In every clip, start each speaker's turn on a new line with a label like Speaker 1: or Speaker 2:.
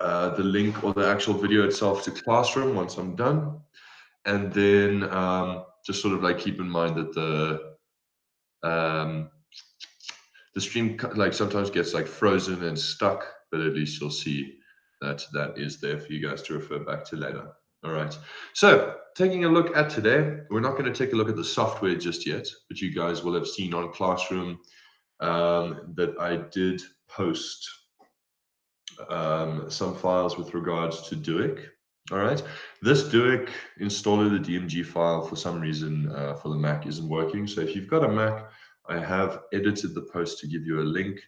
Speaker 1: uh, the link or the actual video itself to Classroom once I'm done. And then um, just sort of like keep in mind that the um, the stream like sometimes gets like frozen and stuck, but at least you'll see that that is there for you guys to refer back to later. All right. So taking a look at today, we're not going to take a look at the software just yet, but you guys will have seen on Classroom um, that I did post um, some files with regards to Duik. All right. This Duik installer, the DMG file, for some reason uh, for the Mac isn't working. So if you've got a Mac, I have edited the post to give you a link,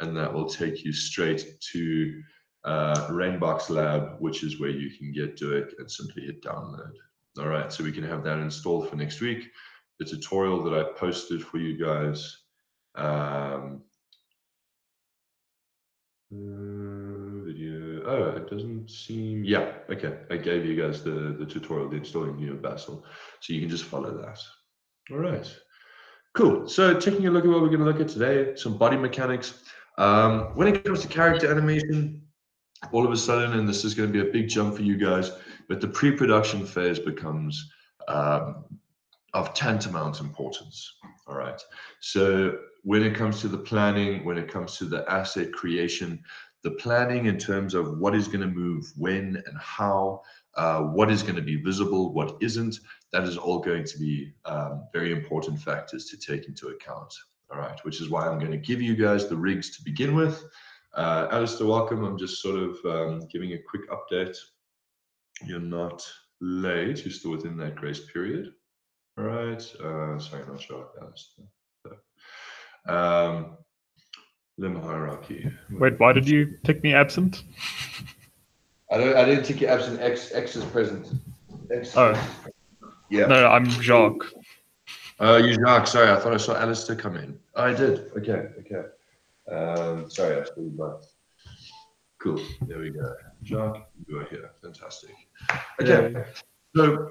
Speaker 1: and that will take you straight to uh, Rainbox Lab, which is where you can get Duik and simply hit download. All right, so we can have that installed for next week. The tutorial that I posted for you guys. Um, uh. Oh, it doesn't seem. Yeah, okay. I gave you guys the the tutorial, the installing Universal, so you can just follow that. All right. Cool. So taking a look at what we're going to look at today, some body mechanics. Um, when it comes to character animation, all of a sudden, and this is going to be a big jump for you guys, but the pre-production phase becomes um, of tantamount importance. All right. So when it comes to the planning, when it comes to the asset creation, the planning in terms of what is going to move when and how, uh, what is going to be visible, what isn't, that is all going to be um, very important factors to take into account. All right, which is why I'm going to give you guys the rigs to begin with. Uh, Alistair, welcome. I'm just sort of um, giving a quick update. You're not late. You're still within that grace period. All right. Uh, sorry, not sure. Alistair. Um, limb hierarchy.
Speaker 2: Wait, why did you take me absent?
Speaker 1: I don't. I didn't take you absent. X X is present.
Speaker 2: X. Oh. Yeah. No, I'm Jacques.
Speaker 1: Oh, uh, you Jacques. Sorry, I thought I saw Alistair come in. Oh, I did. Okay. Okay. Um, sorry, I still but cool. There we go. Jacques, you are here. Fantastic. Okay. Yeah. So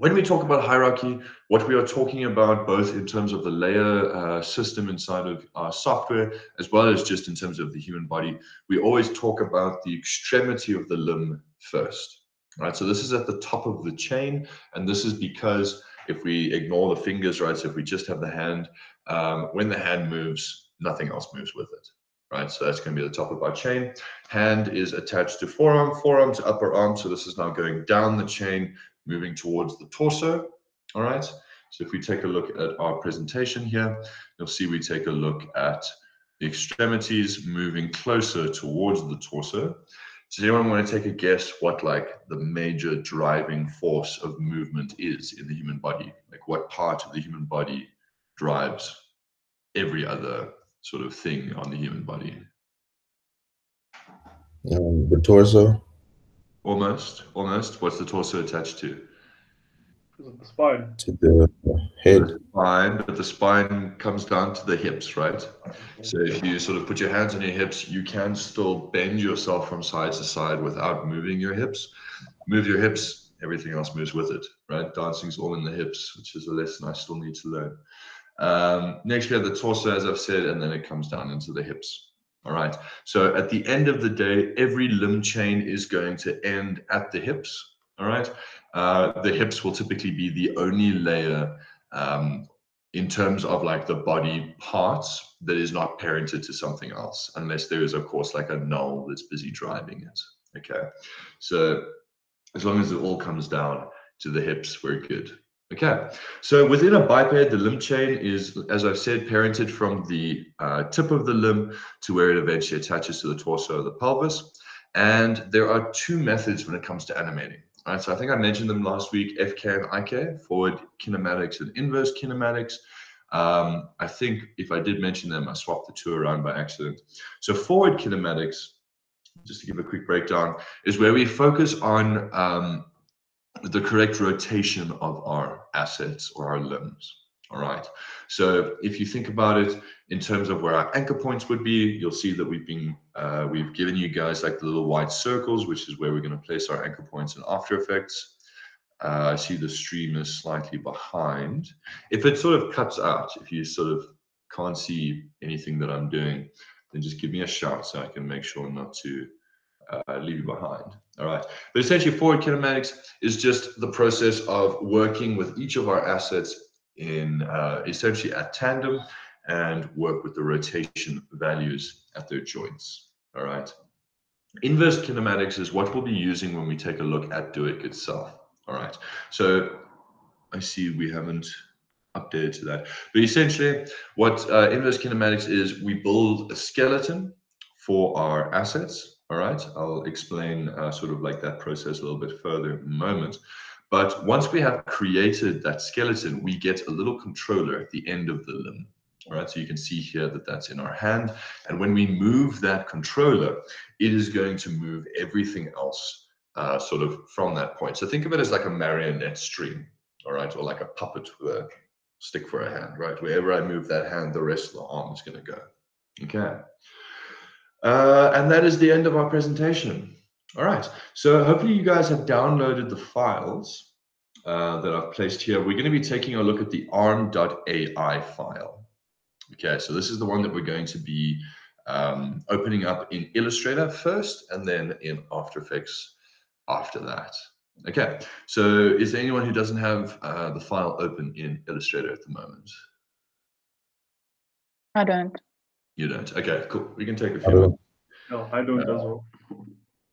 Speaker 1: when we talk about hierarchy, what we are talking about both in terms of the layer uh, system inside of our software, as well as just in terms of the human body, we always talk about the extremity of the limb first. Right. So this is at the top of the chain, and this is because if we ignore the fingers, right? So if we just have the hand, um, when the hand moves, nothing else moves with it right? So that's going to be the top of our chain. Hand is attached to forearm, forearm to upper arm. So this is now going down the chain moving towards the torso. All right. So if we take a look at our presentation here, you'll see we take a look at the extremities moving closer towards the torso. Does anyone want to take a guess what like the major driving force of movement is in the human body? Like what part of the human body drives every other sort of thing on the human body?
Speaker 3: Um, the torso.
Speaker 1: Almost, almost. What's the torso attached to?
Speaker 2: the spine.
Speaker 3: To the head. The
Speaker 1: spine, but the spine comes down to the hips, right? So if you sort of put your hands on your hips, you can still bend yourself from side to side without moving your hips. Move your hips, everything else moves with it, right? Dancing's all in the hips, which is a lesson I still need to learn. Um, next, we have the torso, as I've said, and then it comes down into the hips. All right. So at the end of the day, every limb chain is going to end at the hips. All right. Uh, the hips will typically be the only layer um, in terms of like the body parts that is not parented to something else, unless there is, of course, like a null that's busy driving it. Okay. So as long as it all comes down to the hips, we're good. Okay, so within a biped, the limb chain is, as I've said, parented from the uh, tip of the limb to where it eventually attaches to the torso or the pelvis. And there are two methods when it comes to animating. All right, so I think I mentioned them last week, FK and IK, forward kinematics and inverse kinematics. Um, I think if I did mention them, I swapped the two around by accident. So forward kinematics, just to give a quick breakdown, is where we focus on um, the correct rotation of our assets or our limbs. All right. So if you think about it in terms of where our anchor points would be, you'll see that we've been uh, we've given you guys like the little white circles, which is where we're going to place our anchor points in After Effects. Uh, I see the stream is slightly behind. If it sort of cuts out, if you sort of can't see anything that I'm doing, then just give me a shout so I can make sure not to uh, leave you behind. All right. But essentially, forward kinematics is just the process of working with each of our assets in uh, essentially at tandem and work with the rotation values at their joints. All right. Inverse kinematics is what we'll be using when we take a look at Duik itself. All right. So I see we haven't updated to that. But essentially, what uh, inverse kinematics is, we build a skeleton for our assets. All right. I'll explain uh, sort of like that process a little bit further in a moment. But once we have created that skeleton, we get a little controller at the end of the limb. All right, so you can see here that that's in our hand. And when we move that controller, it is going to move everything else uh, sort of from that point. So think of it as like a marionette string, all right, or like a puppet with a stick for a hand, right? Wherever I move that hand, the rest of the arm is going to go. Okay. Uh, and that is the end of our presentation. All right. So hopefully you guys have downloaded the files uh, that I've placed here. We're going to be taking a look at the arm.ai file. Okay, so this is the one that we're going to be um, opening up in Illustrator first and then in After Effects after that. Okay, so is there anyone who doesn't have uh, the file open in Illustrator at the moment?
Speaker 4: I don't.
Speaker 1: You don't? Okay, cool. We can take a few.
Speaker 2: No, I don't uh, as well.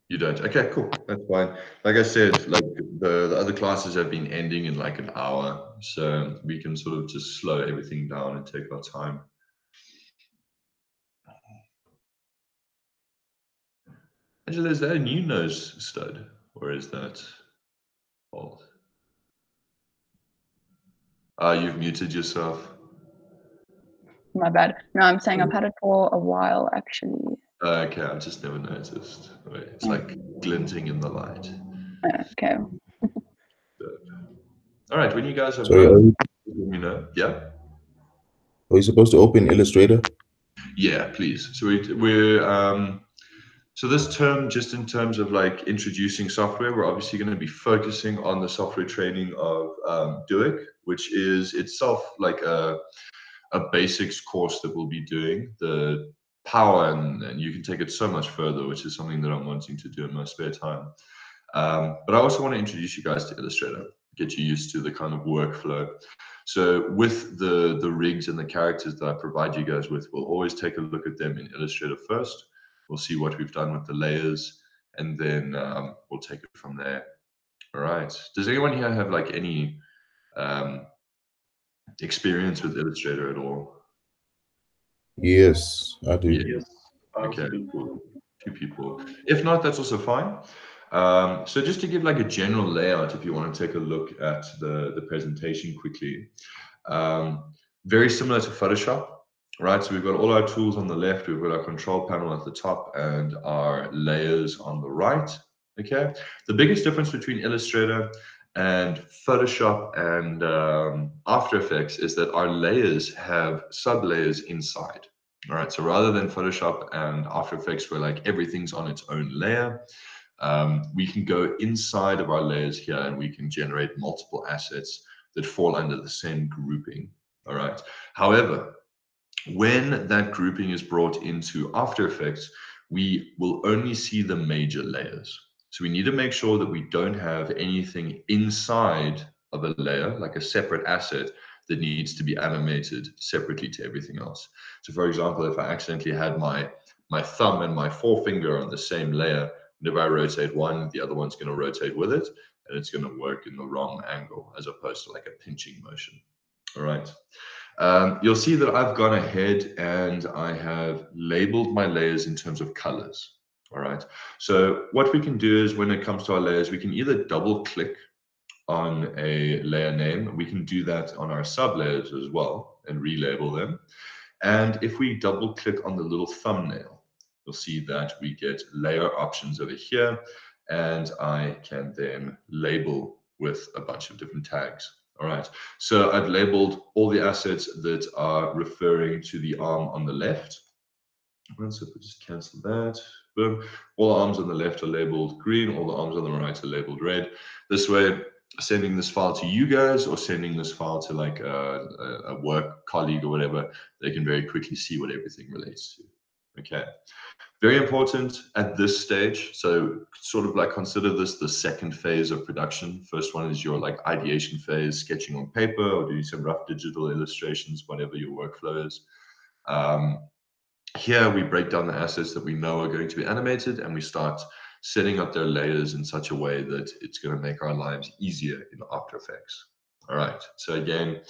Speaker 1: You don't? Okay, cool. That's fine. Like I said, like the, the other classes have been ending in like an hour. So we can sort of just slow everything down and take our time. Angela, is that a new nose stud or is that old? Ah, uh, you've muted yourself.
Speaker 4: My bad. No, I'm saying I've had it for a while actually.
Speaker 1: Okay, I've just never noticed. Wait, it's like glinting in the light.
Speaker 4: Okay.
Speaker 1: All right, when you guys have,
Speaker 3: Sorry,
Speaker 1: you know, yeah.
Speaker 3: Are you supposed to open Illustrator?
Speaker 1: Yeah, please. So we, we're um, so this term, just in terms of like introducing software, we're obviously going to be focusing on the software training of um, Duik, which is itself like a, a basics course that we'll be doing. The power, and, and you can take it so much further, which is something that I'm wanting to do in my spare time. Um, but I also want to introduce you guys to Illustrator, get you used to the kind of workflow. So with the, the rigs and the characters that I provide you guys with, we'll always take a look at them in Illustrator first We'll see what we've done with the layers, and then um, we'll take it from there. All right. Does anyone here have like any um, experience with Illustrator at all?
Speaker 3: Yes, I do.
Speaker 1: Yes. Okay, cool. Two people. If not, that's also fine. Um, so just to give like a general layout, if you want to take a look at the, the presentation quickly, um, very similar to Photoshop right? So we've got all our tools on the left, we've got our control panel at the top and our layers on the right, okay? The biggest difference between Illustrator and Photoshop and um, After Effects is that our layers have sub-layers inside, all right? So rather than Photoshop and After Effects where like everything's on its own layer, um, we can go inside of our layers here and we can generate multiple assets that fall under the same grouping, all right? However, when that grouping is brought into After Effects, we will only see the major layers. So we need to make sure that we don't have anything inside of a layer, like a separate asset that needs to be animated separately to everything else. So for example, if I accidentally had my, my thumb and my forefinger on the same layer, and if I rotate one, the other one's going to rotate with it, and it's going to work in the wrong angle as opposed to like a pinching motion. All right. Um, you'll see that I've gone ahead and I have labeled my layers in terms of colors. All right. So what we can do is when it comes to our layers, we can either double click on a layer name. We can do that on our sub layers as well and relabel them. And if we double click on the little thumbnail, you'll see that we get layer options over here. And I can then label with a bunch of different tags. All right, so I've labeled all the assets that are referring to the arm on the left. Right, so if we just cancel that, boom. All the arms on the left are labeled green, all the arms on the right are labeled red. This way, sending this file to you guys or sending this file to like a, a work colleague or whatever, they can very quickly see what everything relates to. Okay. Very important at this stage. So sort of like consider this the second phase of production. First one is your like ideation phase, sketching on paper or doing some rough digital illustrations, whatever your workflow is. Um, here we break down the assets that we know are going to be animated and we start setting up their layers in such a way that it's going to make our lives easier in After Effects. All right, so again,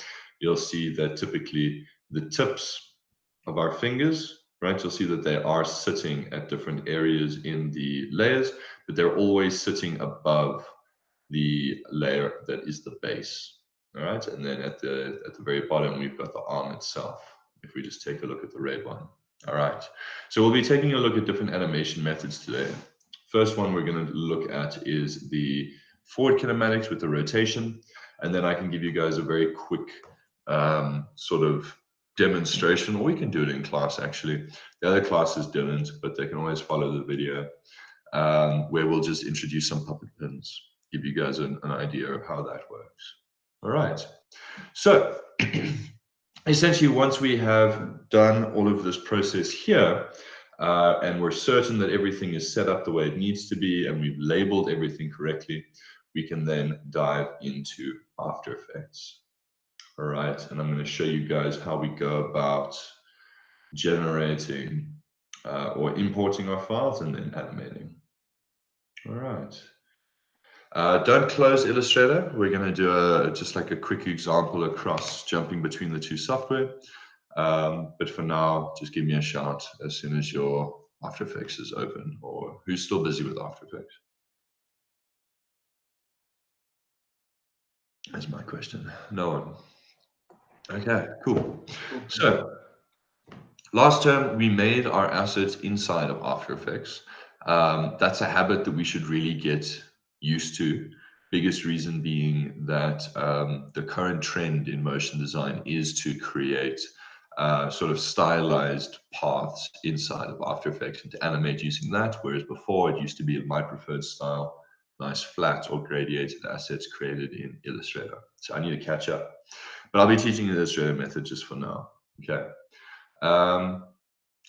Speaker 1: you'll see that typically the tips of our fingers, right, you'll see that they are sitting at different areas in the layers, but they're always sitting above the layer that is the base. All right, and then at the at the very bottom, we've got the arm itself. If we just take a look at the red one. All right, so we'll be taking a look at different animation methods today. First one we're going to look at is the forward kinematics with the rotation, and then I can give you guys a very quick um, sort of demonstration, or we can do it in class actually. The other classes didn't, but they can always follow the video um, where we'll just introduce some puppet pins, give you guys an, an idea of how that works. All right, so essentially once we have done all of this process here, uh, and we're certain that everything is set up the way it needs to be and we've labeled everything correctly, we can then dive into After Effects. All right, and I'm going to show you guys how we go about generating uh, or importing our files and then animating. All right. Uh, don't close Illustrator. We're going to do a just like a quick example across jumping between the two software. Um, but for now, just give me a shout as soon as your After Effects is open or who's still busy with After Effects. That's my question. No one. Okay, cool. So last term, we made our assets inside of After Effects. Um, that's a habit that we should really get used to. Biggest reason being that um, the current trend in motion design is to create uh, sort of stylized paths inside of After Effects and to animate using that, whereas before it used to be my preferred style, nice flat or gradiated assets created in Illustrator. So I need to catch up. But I'll be teaching the Illustrator method just for now. Okay. Um,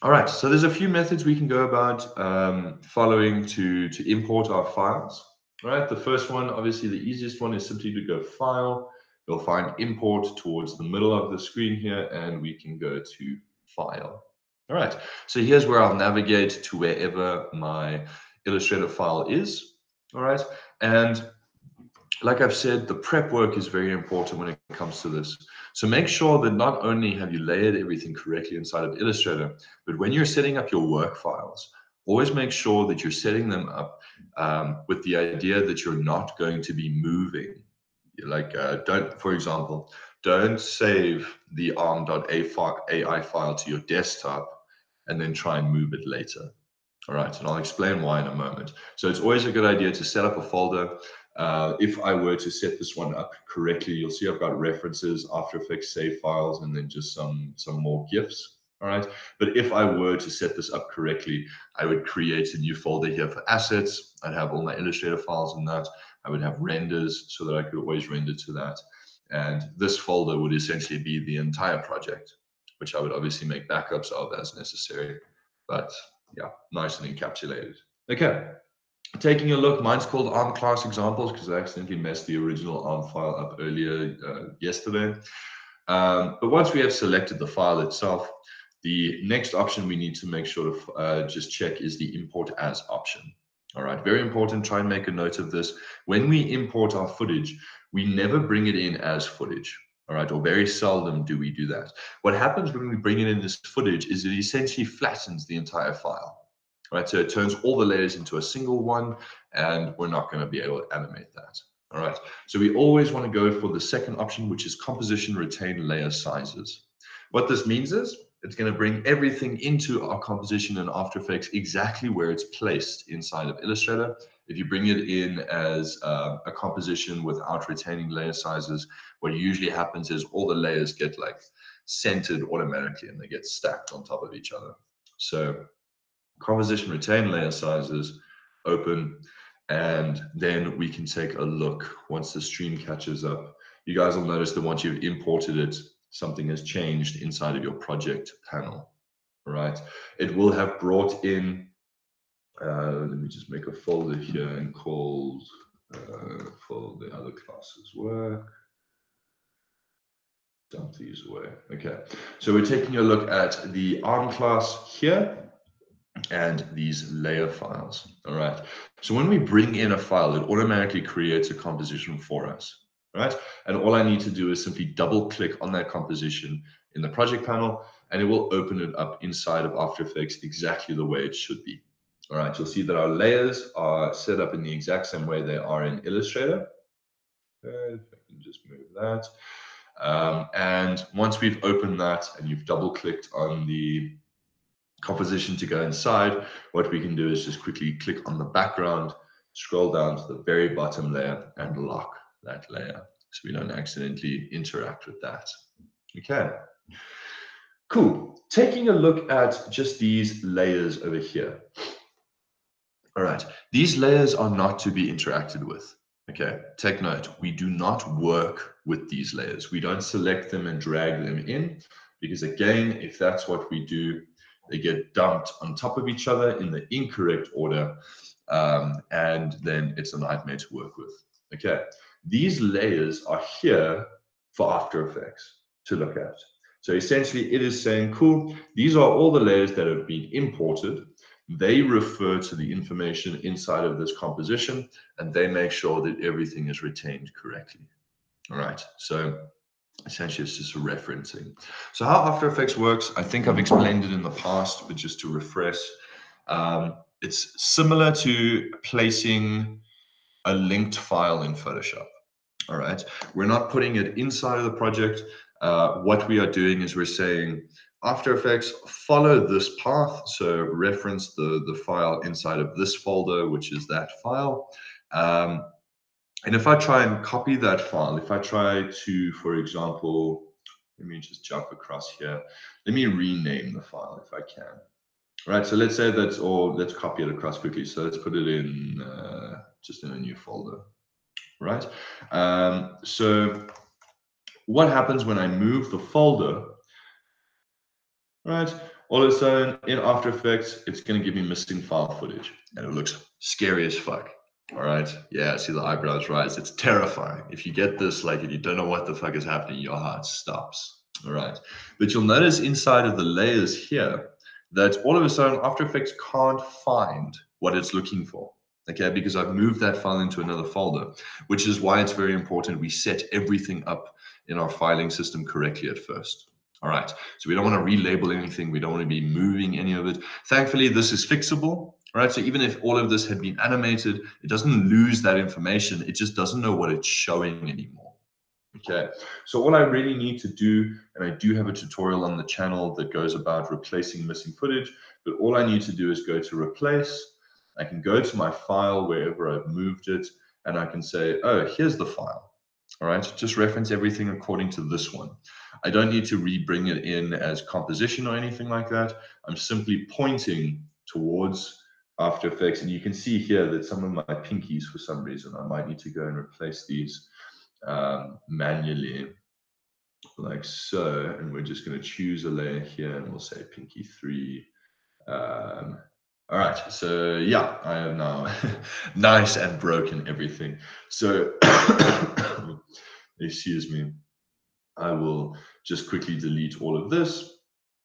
Speaker 1: all right, so there's a few methods we can go about um, following to, to import our files. All right, the first one, obviously the easiest one is simply to go File, You'll find import towards the middle of the screen here, and we can go to file. All right, so here's where I'll navigate to wherever my Illustrator file is. All right, and like I've said, the prep work is very important when it comes to this. So make sure that not only have you layered everything correctly inside of Illustrator, but when you're setting up your work files, always make sure that you're setting them up um, with the idea that you're not going to be moving. Like uh, don't for example don't save the arm.ai file to your desktop and then try and move it later. All right and i'll explain why in a moment. So it's always a good idea to set up a folder. Uh, if i were to set this one up correctly you'll see i've got references after effects save files and then just some some more gifs all right but if i were to set this up correctly i would create a new folder here for assets i'd have all my illustrator files in that I would have renders so that I could always render to that. And this folder would essentially be the entire project, which I would obviously make backups of as necessary. But yeah, nice and encapsulated. Okay, taking a look, mine's called ARM class examples because I accidentally messed the original ARM file up earlier uh, yesterday. Um, but once we have selected the file itself, the next option we need to make sure to uh, just check is the import as option. All right, very important. Try and make a note of this. When we import our footage, we never bring it in as footage. All right, or very seldom do we do that. What happens when we bring it in as footage is it essentially flattens the entire file. All right, so it turns all the layers into a single one, and we're not going to be able to animate that. All right, so we always want to go for the second option, which is composition retain layer sizes. What this means is it's going to bring everything into our composition in After Effects exactly where it's placed inside of Illustrator. If you bring it in as uh, a composition without retaining layer sizes, what usually happens is all the layers get like centered automatically and they get stacked on top of each other. So composition retain layer sizes, open, and then we can take a look once the stream catches up. You guys will notice that once you've imported it something has changed inside of your project panel. all right? It will have brought in, uh, let me just make a folder here and called uh, for the other classes work. Dump these away. Okay, so we're taking a look at the ARM class here and these layer files. All right. So when we bring in a file, it automatically creates a composition for us. Right. And all I need to do is simply double click on that composition in the project panel, and it will open it up inside of After Effects exactly the way it should be. All right. You'll see that our layers are set up in the exact same way they are in Illustrator. Okay, if I can just move that. Um, and once we've opened that and you've double clicked on the composition to go inside, what we can do is just quickly click on the background, scroll down to the very bottom layer and lock that layer so we don't accidentally interact with that. Okay, cool. Taking a look at just these layers over here. All right, these layers are not to be interacted with. Okay, take note, we do not work with these layers. We don't select them and drag them in because again, if that's what we do, they get dumped on top of each other in the incorrect order, um, and then it's a nightmare to work with. Okay, these layers are here for After Effects to look at. So essentially, it is saying, cool, these are all the layers that have been imported. They refer to the information inside of this composition, and they make sure that everything is retained correctly. All right, so essentially it's just referencing. So how After Effects works, I think I've explained it in the past, but just to refresh, um, it's similar to placing a linked file in Photoshop. All right, we're not putting it inside of the project. Uh, what we are doing is we're saying After Effects, follow this path. So reference the, the file inside of this folder, which is that file. Um, and if I try and copy that file, if I try to, for example, let me just jump across here. Let me rename the file if I can. All right, so let's say that's, all. let's copy it across quickly. So let's put it in, uh, just in a new folder, right? Um, so what happens when I move the folder, right? All of a sudden in After Effects, it's gonna give me missing file footage and it looks scary as fuck. All right. Yeah, I see the eyebrows rise. It's terrifying. If you get this, like, and you don't know what the fuck is happening, your heart stops. All right. But you'll notice inside of the layers here that all of a sudden After Effects can't find what it's looking for. Okay, because I've moved that file into another folder, which is why it's very important we set everything up in our filing system correctly at first. All right, so we don't want to relabel anything. We don't want to be moving any of it. Thankfully, this is fixable right? So even if all of this had been animated, it doesn't lose that information. It just doesn't know what it's showing anymore. Okay, so all I really need to do, and I do have a tutorial on the channel that goes about replacing missing footage, but all I need to do is go to replace. I can go to my file wherever I've moved it, and I can say, oh, here's the file. All right, just reference everything according to this one. I don't need to re-bring it in as composition or anything like that. I'm simply pointing towards after Effects. And you can see here that some of my pinkies, for some reason, I might need to go and replace these um, manually like so. And we're just going to choose a layer here and we'll say pinky three. Um, all right, so yeah, I have now nice and broken everything. So, excuse me, I will just quickly delete all of this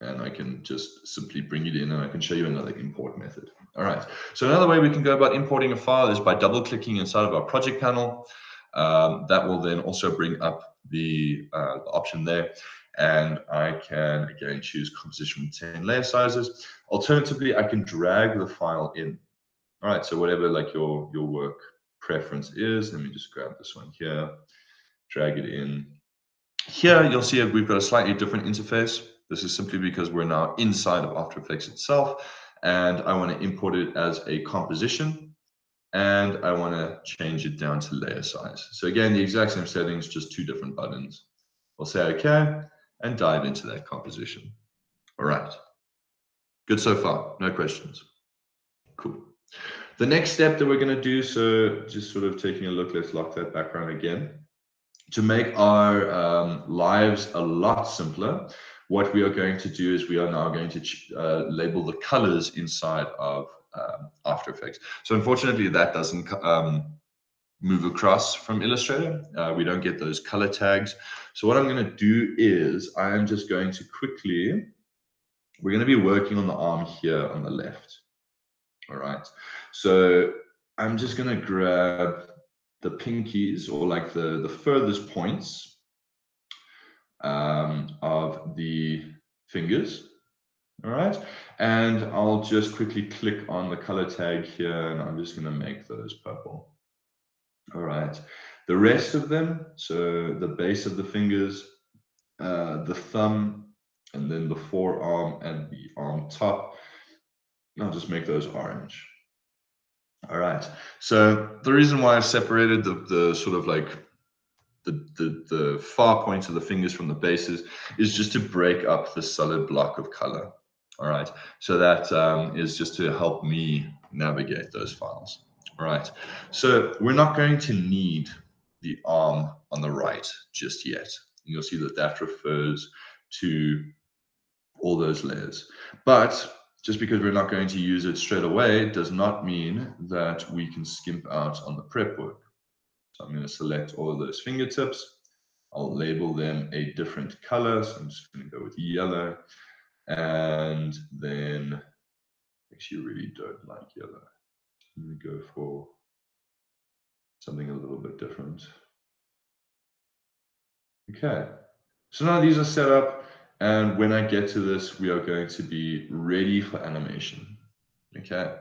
Speaker 1: and I can just simply bring it in and I can show you another import method. All right, so another way we can go about importing a file is by double clicking inside of our project panel. Um, that will then also bring up the, uh, the, option there and I can again choose composition with 10 layer sizes. Alternatively, I can drag the file in. All right, so whatever like your, your work preference is, let me just grab this one here, drag it in. Here, you'll see we've got a slightly different interface. This is simply because we're now inside of After Effects itself and I want to import it as a composition and I want to change it down to layer size. So again, the exact same settings, just two different buttons. We'll say okay and dive into that composition. All right. Good so far, no questions. Cool. The next step that we're going to do, so just sort of taking a look, let's lock that background again. To make our um, lives a lot simpler, what we are going to do is we are now going to uh, label the colors inside of um, After Effects. So unfortunately, that doesn't um, move across from Illustrator. Uh, we don't get those color tags. So what I'm going to do is I am just going to quickly, we're going to be working on the arm here on the left. All right. So I'm just going to grab the pinkies or like the, the furthest points um, of the fingers. All right. And I'll just quickly click on the color tag here and I'm just going to make those purple. All right. The rest of them, so the base of the fingers, uh, the thumb, and then the forearm and the arm top, I'll just make those orange. All right. So the reason why I've separated the, the sort of like the, the, the far points of the fingers from the bases is just to break up the solid block of color. All right. So that um, is just to help me navigate those files. All right. So we're not going to need the arm on the right just yet. You'll see that that refers to all those layers. But just because we're not going to use it straight away does not mean that we can skimp out on the prep work. So I'm going to select all of those fingertips. I'll label them a different color. So I'm just going to go with yellow. And then actually really don't like yellow. Let me go for something a little bit different. Okay, so now these are set up. And when I get to this, we are going to be ready for animation. Okay.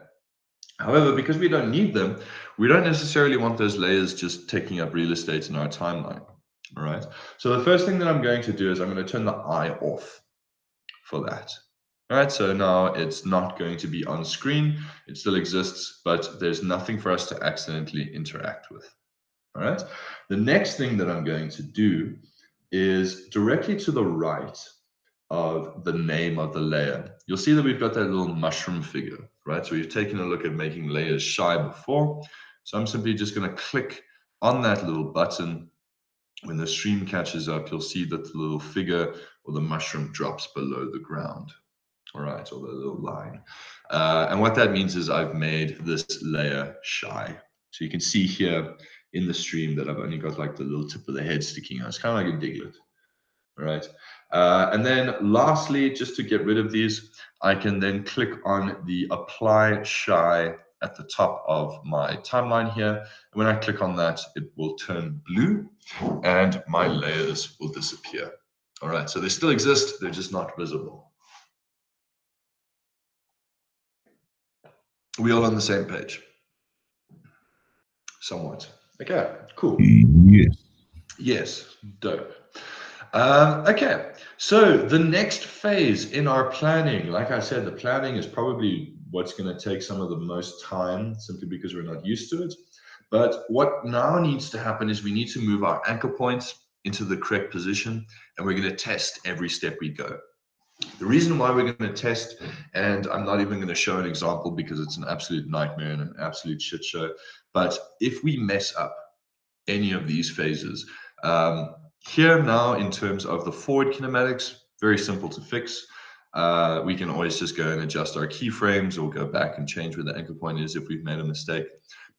Speaker 1: However, because we don't need them, we don't necessarily want those layers just taking up real estate in our timeline. All right. So the first thing that I'm going to do is I'm going to turn the eye off for that. All right. So now it's not going to be on screen. It still exists, but there's nothing for us to accidentally interact with. All right. The next thing that I'm going to do is directly to the right of the name of the layer. You'll see that we've got that little mushroom figure, right? So we've taken a look at making layers shy before. So I'm simply just going to click on that little button. When the stream catches up, you'll see that the little figure or the mushroom drops below the ground. All right, or the little line. Uh, and what that means is I've made this layer shy. So you can see here in the stream that I've only got like the little tip of the head sticking out. It's kind of like a Diglett. All right. Uh, and then lastly, just to get rid of these, I can then click on the apply shy at the top of my timeline here. And when I click on that, it will turn blue and my layers will disappear. All right, so they still exist, they're just not visible. We all on the same page? Somewhat. Okay, cool.
Speaker 3: Yes.
Speaker 1: Yes, dope. Um, okay, so the next phase in our planning, like I said, the planning is probably what's going to take some of the most time simply because we're not used to it. But what now needs to happen is we need to move our anchor points into the correct position and we're going to test every step we go. The reason why we're going to test, and I'm not even going to show an example because it's an absolute nightmare and an absolute shit show, but if we mess up any of these phases, um, here now, in terms of the forward kinematics, very simple to fix. Uh, we can always just go and adjust our keyframes or go back and change where the anchor point is if we've made a mistake.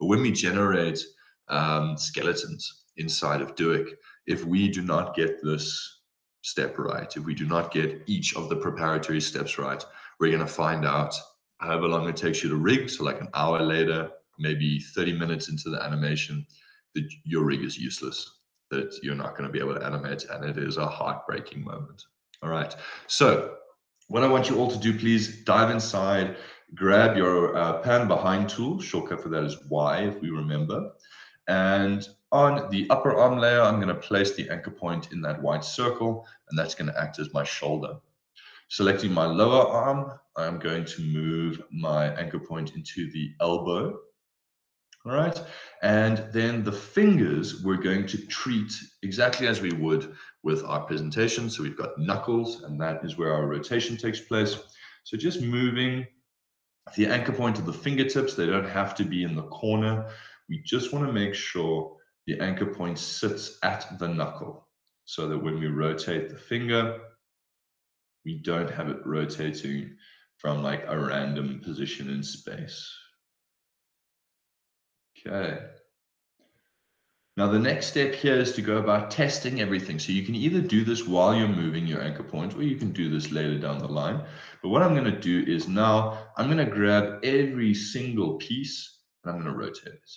Speaker 1: But when we generate um, skeletons inside of Duik, if we do not get this step right, if we do not get each of the preparatory steps right, we're going to find out however long it takes you to rig, so like an hour later, maybe 30 minutes into the animation, that your rig is useless that you're not going to be able to animate, and it is a heartbreaking moment. All right. So, what I want you all to do, please dive inside, grab your uh, pan behind tool. Shortcut for that is Y, if we remember. And on the upper arm layer, I'm going to place the anchor point in that white circle, and that's going to act as my shoulder. Selecting my lower arm, I'm going to move my anchor point into the elbow all right. And then the fingers we're going to treat exactly as we would with our presentation. So we've got knuckles, and that is where our rotation takes place. So just moving the anchor point of the fingertips, they don't have to be in the corner. We just want to make sure the anchor point sits at the knuckle so that when we rotate the finger, we don't have it rotating from like a random position in space. Okay. Now the next step here is to go about testing everything. So you can either do this while you're moving your anchor point, or you can do this later down the line. But what I'm going to do is now I'm going to grab every single piece and I'm going to rotate it.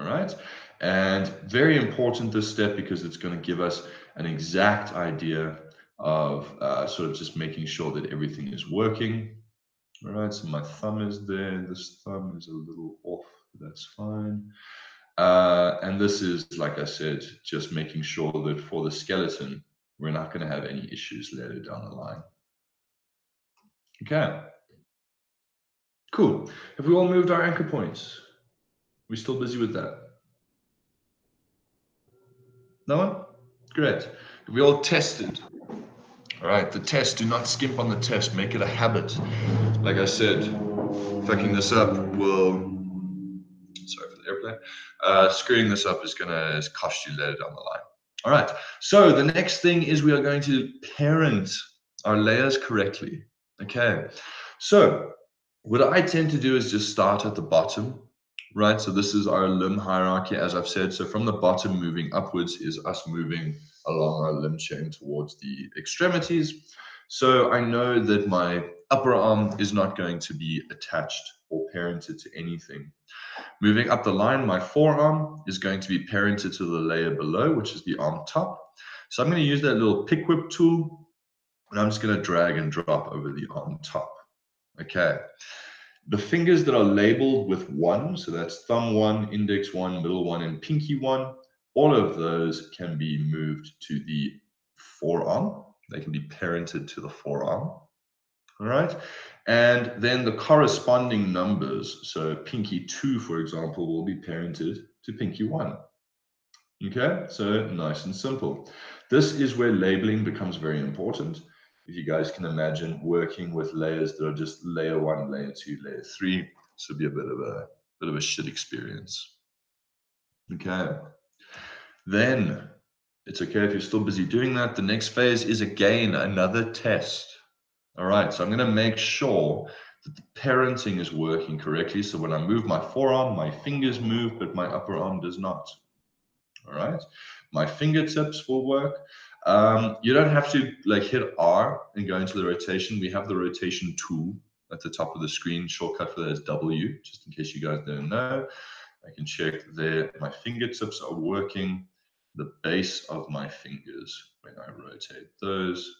Speaker 1: All right. And very important this step because it's going to give us an exact idea of uh, sort of just making sure that everything is working. All right, so my thumb is there. This thumb is a little off. That's fine. Uh, and this is, like I said, just making sure that for the skeleton, we're not going to have any issues later down the line. Okay. Cool. Have we all moved our anchor points? We still busy with that? No one? Great. We all tested? All right, the test, do not skimp on the test. Make it a habit. Like I said, fucking this up will, sorry for the airplane, uh, screwing this up is going to cost you later down the line. All right, so the next thing is we are going to parent our layers correctly. Okay, so what I tend to do is just start at the bottom, right? So this is our limb hierarchy, as I've said. So from the bottom moving upwards is us moving along our limb chain towards the extremities. So I know that my upper arm is not going to be attached or parented to anything. Moving up the line, my forearm is going to be parented to the layer below, which is the arm top. So I'm going to use that little pick whip tool, and I'm just going to drag and drop over the arm top. Okay. The fingers that are labeled with one, so that's thumb one, index one, middle one, and pinky one, all of those can be moved to the forearm. They can be parented to the forearm. All right. And then the corresponding numbers, so pinky 2, for example, will be parented to pinky 1. Okay, so nice and simple. This is where labeling becomes very important. If you guys can imagine working with layers that are just layer 1, layer 2, layer 3, this would be a bit of a bit of a shit experience. Okay. Then it's okay if you're still busy doing that. The next phase is again another test. All right, so I'm going to make sure that the parenting is working correctly. So when I move my forearm, my fingers move, but my upper arm does not. All right, my fingertips will work. Um, you don't have to like hit R and go into the rotation. We have the rotation tool at the top of the screen. Shortcut for that is W, just in case you guys don't know. I can check there. My fingertips are working the base of my fingers when I rotate those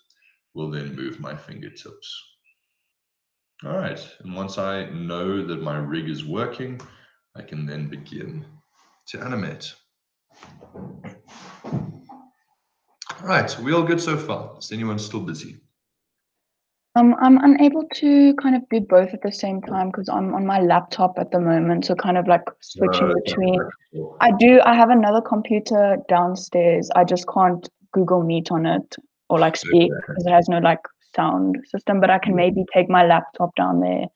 Speaker 1: will then move my fingertips. All right, and once I know that my rig is working, I can then begin to animate. Right, we all good so far? Is anyone still busy?
Speaker 4: Um, I'm unable to kind of do both at the same time because I'm on my laptop at the moment. So kind of like switching between. I do. I have another computer downstairs. I just can't Google Meet on it or like speak because it has no like sound system. But I can maybe take my laptop down there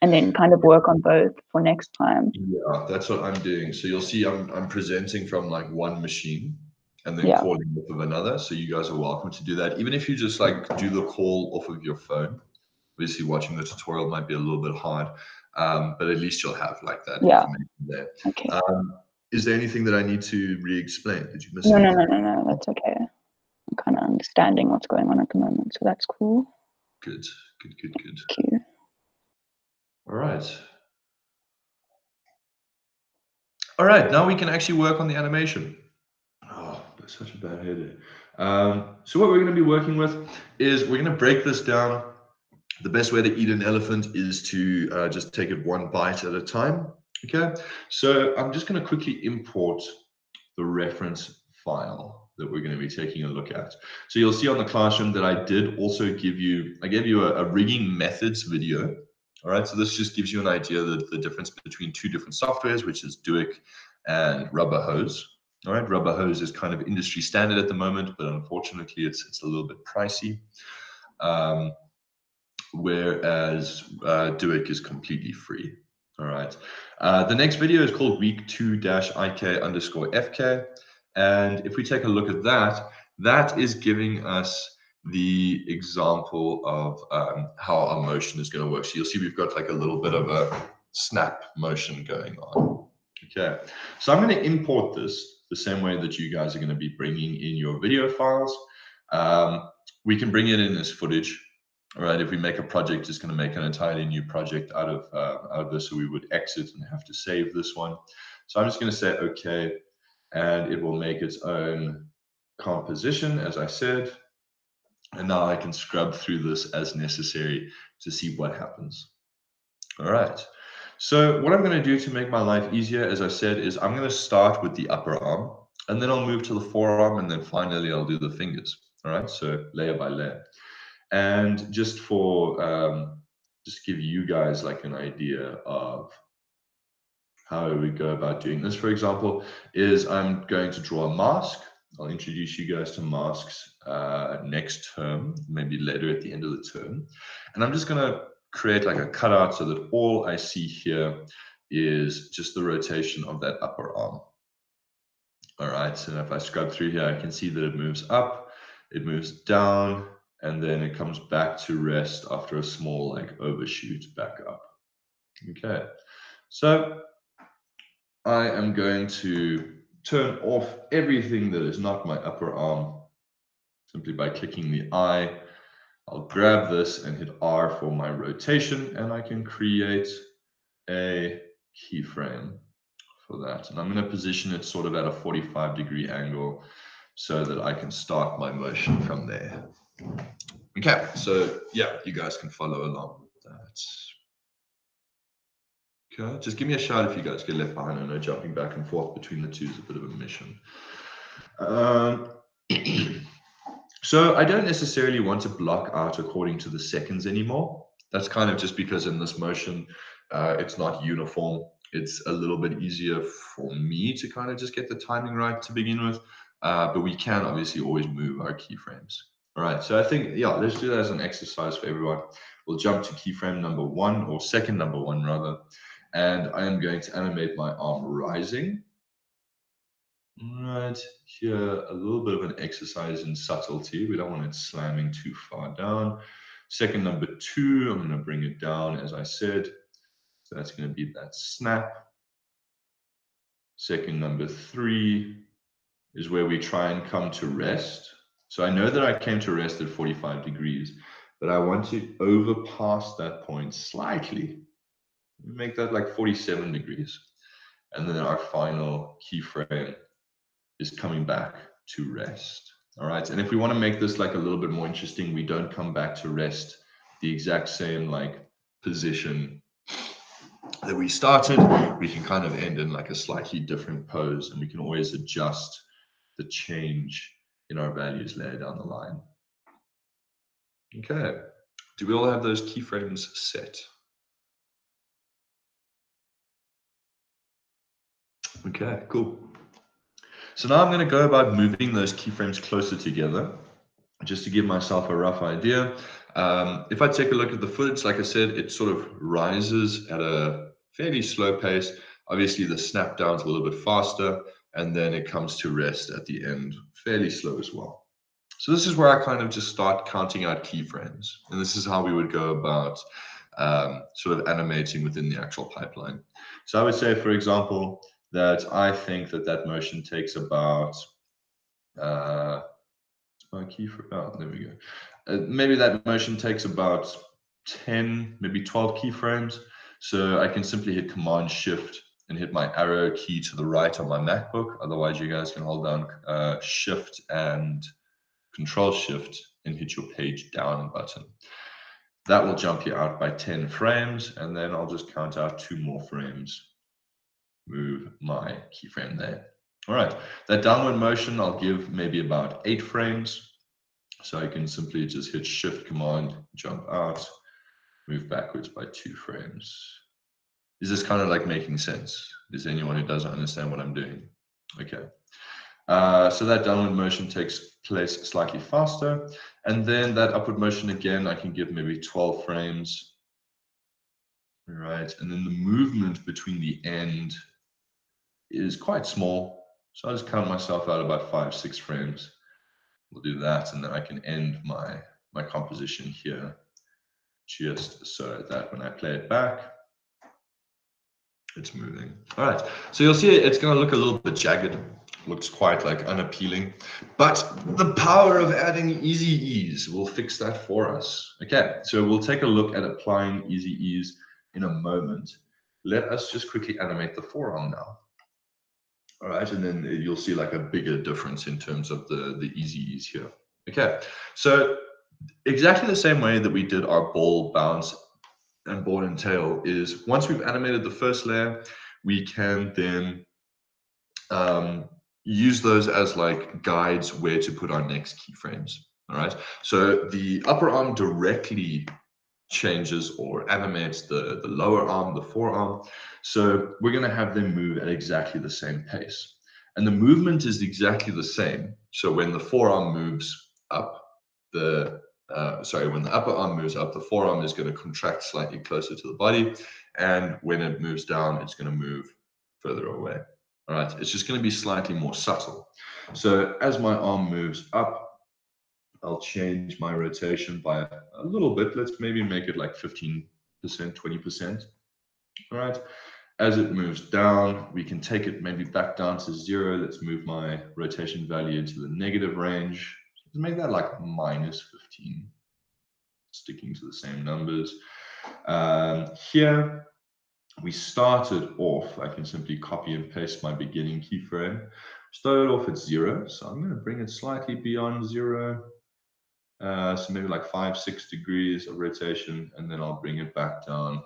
Speaker 4: and then kind of work on both for next time.
Speaker 1: Yeah, that's what I'm doing. So you'll see I'm I'm presenting from like one machine and then
Speaker 4: Yeah.
Speaker 1: calling off of another. So you guys are welcome to do that. Even if you just like do the call off of your phone. Obviously, watching the tutorial might be a little bit hard, um, but at least you'll have like that
Speaker 4: Yeah.
Speaker 1: information there.
Speaker 4: Okay.
Speaker 1: Um, is there anything that I need to re-explain? Did you miss
Speaker 4: No, no, no, no, no. That's okay. I'm kind of understanding what's going on at the moment, so that's cool.
Speaker 1: Good, good, good, good.
Speaker 4: Thank you.
Speaker 1: All right. All right, now we can actually work on the animation. Such a bad headache. Um, so what we're going to be working with is we're going to break this down. The best way to eat an elephant is to uh, just take it one bite at a time. Okay, so I'm just going to quickly import the reference file that we're going to be taking a look at. So you'll see on the classroom that I did also give you, I gave you a, a rigging methods video. All right, so this just gives you an idea that the difference between two different softwares, which is Duik and Rubber Hose. All right, Rubber Hose is kind of industry standard at the moment, but unfortunately, it's it's a little bit pricey. Um, whereas uh, is completely free. All right. Uh, the next video is called week two dash IK underscore FK. And if we take a look at that, that is giving us the example of um, how our motion is going to work. So you'll see we've got like a little bit of a snap motion going on. Okay, so I'm going to import this the same way that you guys are going to be bringing in your video files. Um, we can bring it in as footage. All right, if we make a project, it's going to make an entirely new project out of uh, out of this, so we would exit and have to save this one. So I'm just going to say OK, and it will make its own composition, as I said. And now I can scrub through this as necessary to see what happens. All right. So what I'm going to do to make my life easier, as I said, is I'm going to start with the upper arm, and then I'll move to the forearm, and then finally I'll do the fingers. All right, so layer by layer. And just for um, just give you guys like an idea of how we go about doing this, for example, is I'm going to draw a mask. I'll introduce you guys to masks uh, next term, maybe later at the end of the term. And I'm just going to create like a cutout so that all I see here is just the rotation of that upper arm. All right, so if I scrub through here, I can see that it moves up, it moves down, and then it comes back to rest after a small like overshoot back up. Okay, so I am going to turn off everything that is not my upper arm simply by clicking the eye. I'll grab this and hit R for my rotation and I can create a keyframe for that. And I'm going to position it sort of at a 45 degree angle so that I can start my motion from there. Okay, so yeah, you guys can follow along with that. Okay, just give me a shout if you guys get left behind. I know jumping back and forth between the two is a bit of a mission. Um, so I don't necessarily want to block out according to the seconds anymore. That's kind of just because in this motion, uh, it's not uniform. It's a little bit easier for me to kind of just get the timing right to begin with. Uh, but we can obviously always move our keyframes. All right, so I think, yeah, let's do that as an exercise for everyone. We'll jump to keyframe number one, or second number one rather, and I am going to animate my arm rising. Right here, a little bit of an exercise in subtlety. We don't want it slamming too far down. Second number two, I'm going to bring it down, as I said. So that's going to be that snap. Second number three is where we try and come to rest. So I know that I came to rest at 45 degrees, but I want to overpass that point slightly. Make that like 47 degrees. And then our final keyframe is coming back to rest. All right. And if we want to make this like a little bit more interesting, we don't come back to rest the exact same like position that we started. We can kind of end in like a slightly different pose and we can always adjust the change in our values later down the line. Okay, do we all have those keyframes set? Okay, cool. So now I'm going to go about moving those keyframes closer together, just to give myself a rough idea. Um, if I take a look at the footage, like I said, it sort of rises at a fairly slow pace. Obviously, the snap down's a little bit faster, and then it comes to rest at the end fairly slow as well. So this is where I kind of just start counting out keyframes. And this is how we would go about um, sort of animating within the actual pipeline. So I would say, for example, that I think that that motion takes about, uh, my keyframe, oh, there we go. Uh, maybe that motion takes about 10, maybe 12 keyframes. So I can simply hit Command Shift and hit my arrow key to the right on my MacBook. Otherwise, you guys can hold down uh, Shift and Control Shift and hit your page down button. That will jump you out by 10 frames, and then I'll just count out two more frames. Move my keyframe there. All right, that downward motion, I'll give maybe about eight frames. So I can simply just hit Shift Command, jump out, move backwards by two frames. Is this kind of like making sense? Is anyone who doesn't understand what I'm doing? Okay. Uh, so that downward motion takes place slightly faster. And then that upward motion again, I can give maybe 12 frames. All right. And then the movement between the end is quite small. So I just count myself out about five, six frames. we'll do that, and then I can end my, my composition here, just so that when I play it back, it's moving. All right, so you'll see it's gonna look a little bit jagged, looks quite like unappealing, but the power of adding easy ease will fix that for us. Okay, so we'll take a look at applying easy ease in a moment. Let us just quickly animate the forearm now. All right, and then you'll see like a bigger difference in terms of the, the easy ease here. Okay, so exactly the same way that we did our ball bounce and ball and tail is once we've animated the first layer, we can then um, use those as like guides where to put our next keyframes. All right, so the upper arm directly changes or animates the, the lower arm, the forearm. So we're going to have them move at exactly the same pace. And the movement is exactly the same. So when the forearm moves up, the uh, sorry, when the upper arm moves up, the forearm is going to contract slightly closer to the body. And when it moves down, it's going to move further away. All right, it's just going to be slightly more subtle. So as my arm moves up, I'll change my rotation by a little bit. Let's maybe make it like 15%, 20%. All right. As it moves down, we can take it maybe back down to zero. Let's move my rotation value into the negative range. Let's make that like minus 15, sticking to the same numbers. Um, here, we started off, I can simply copy and paste my beginning keyframe. Started off at zero, so I'm going to bring it slightly beyond zero. Uh, so maybe like five, six degrees of rotation, and then I'll bring it back down.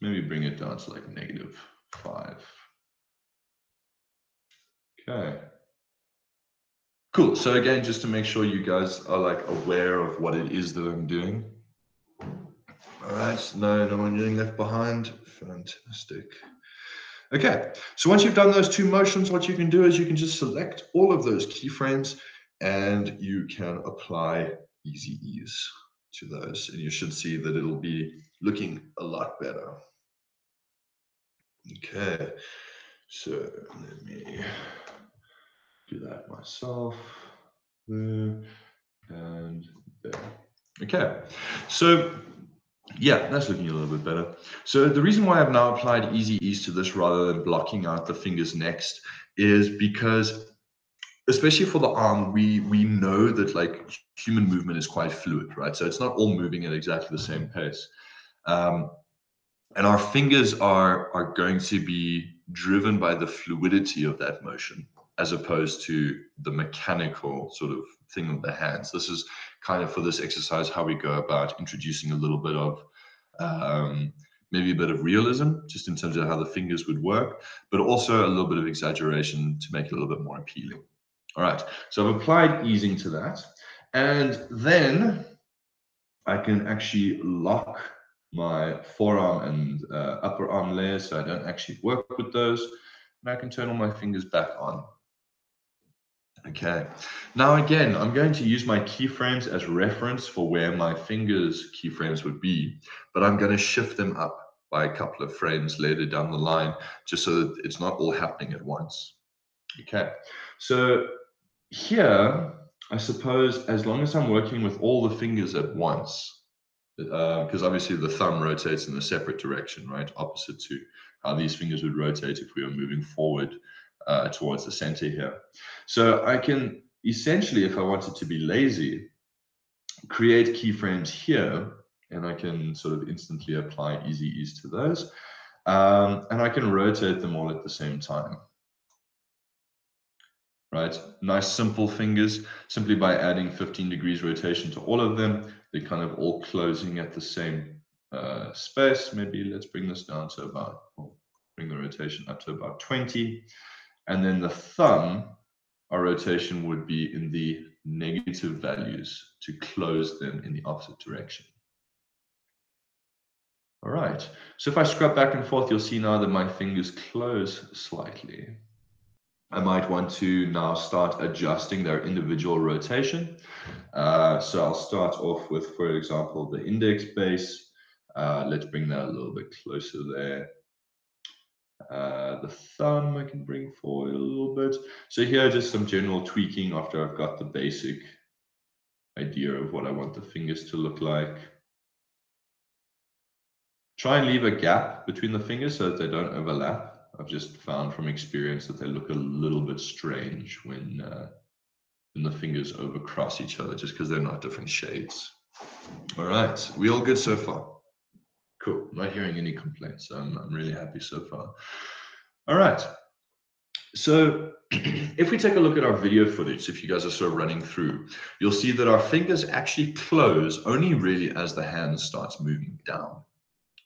Speaker 1: Maybe bring it down to like negative five. Okay. Cool. So again, just to make sure you guys are like aware of what it is that I'm doing. All right. No, no one getting left behind. Fantastic. Okay. So once you've done those two motions, what you can do is you can just select all of those keyframes and you can apply easy ease to those and you should see that it'll be looking a lot better. Okay, so let me do that myself there and there. Okay, so yeah, that's looking a little bit better. So the reason why I've now applied easy ease to this rather than blocking out the fingers next is because especially for the arm, we we know that like human movement is quite fluid, right? So it's not all moving at exactly the same pace. Um, and our fingers are are going to be driven by the fluidity of that motion as opposed to the mechanical sort of thing of the hands. This is kind of for this exercise how we go about introducing a little bit of um, maybe a bit of realism just in terms of how the fingers would work, but also a little bit of exaggeration to make it a little bit more appealing. All right, so I've applied easing to that. And then I can actually lock my forearm and uh, upper arm layer so I don't actually work with those. And I can turn all my fingers back on. Okay, now again, I'm going to use my keyframes as reference for where my fingers keyframes would be, but I'm going to shift them up by a couple of frames later down the line, just so that it's not all happening at once. Okay, so here, I suppose as long as I'm working with all the fingers at once, because uh, obviously the thumb rotates in a separate direction, right? Opposite to how these fingers would rotate if we were moving forward uh, towards the center here. So I can essentially, if I wanted to be lazy, create keyframes here, and I can sort of instantly apply easy ease to those. Um, and I can rotate them all at the same time right? Nice simple fingers, simply by adding 15 degrees rotation to all of them, they're kind of all closing at the same uh, space. Maybe let's bring this down to about, bring the rotation up to about 20. And then the thumb, our rotation would be in the negative values to close them in the opposite direction. All right, so if I scrub back and forth, you'll see now that my fingers close slightly. I might want to now start adjusting their individual rotation. Uh, so I'll start off with, for example, the index base. Uh, let's bring that a little bit closer there. Uh, the thumb I can bring forward a little bit. So here, just some general tweaking after I've got the basic idea of what I want the fingers to look like. Try and leave a gap between the fingers so that they don't overlap. I've just found from experience that they look a little bit strange when, uh, when the fingers overcross each other just because they're not different shades. All right, we all good so far? Cool, not hearing any complaints. I'm, I'm really happy so far. All right, so if we take a look at our video footage, if you guys are sort of running through, you'll see that our fingers actually close only really as the hand starts moving down.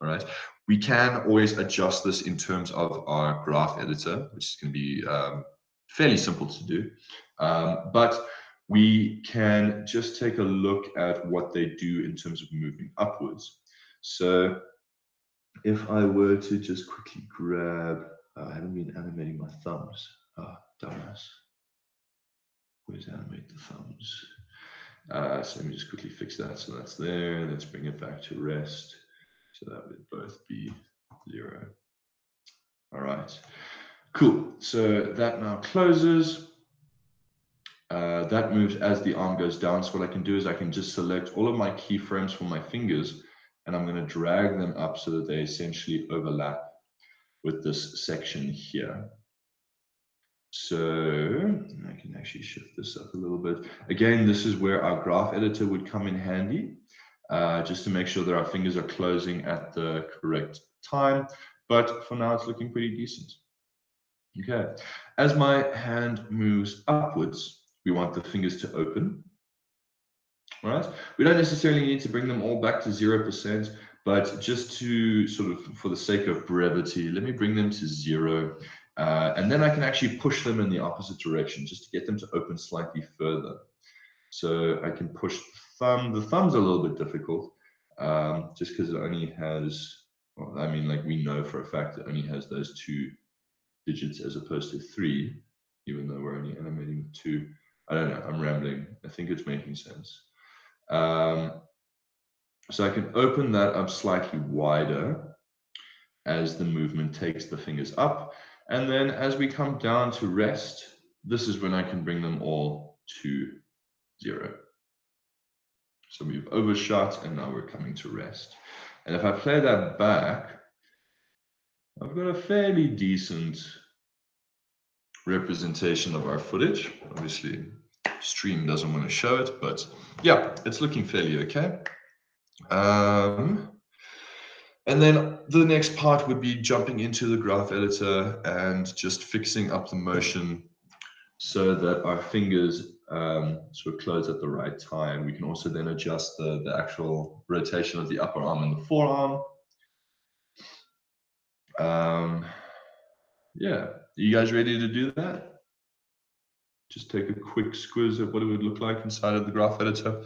Speaker 1: All right, we can always adjust this in terms of our graph editor, which is going to be um, fairly simple to do. Um, but we can just take a look at what they do in terms of moving upwards. So if I were to just quickly grab, uh, I haven't been animating my thumbs. Ah, oh, dumbass. Where's animate the thumbs? Uh, so let me just quickly fix that. So that's there. Let's bring it back to rest. So that would both be zero. All right, cool. So that now closes. Uh, that moves as the arm goes down. So what I can do is I can just select all of my keyframes for my fingers and I'm going to drag them up so that they essentially overlap with this section here. So I can actually shift this up a little bit. Again, this is where our graph editor would come in handy, uh, just to make sure that our fingers are closing at the correct time. But for now, it's looking pretty decent. Okay, as my hand moves upwards, we want the fingers to open. All right, we don't necessarily need to bring them all back to 0%, but just to sort of, for the sake of brevity, let me bring them to zero. Uh, and then I can actually push them in the opposite direction just to get them to open slightly further. So I can push thumb. The thumb's a little bit difficult um, just because it only has, well, I mean, like we know for a fact it only has those two digits as opposed to three, even though we're only animating two. I don't know, I'm rambling. I think it's making sense. Um, so I can open that up slightly wider as the movement takes the fingers up. And then as we come down to rest, this is when I can bring them all to zero. So we've overshot and now we're coming to rest. And if I play that back, I've got a fairly decent representation of our footage. Obviously, stream doesn't want to show it, but yeah, it's looking fairly okay. Um, and then the next part would be jumping into the graph editor and just fixing up the motion so that our fingers um, sort of close at the right time. We can also then adjust the, the actual rotation of the upper arm and the forearm. Um, yeah, you guys ready to do that? just take a quick squiz at what it would look like inside of the graph editor.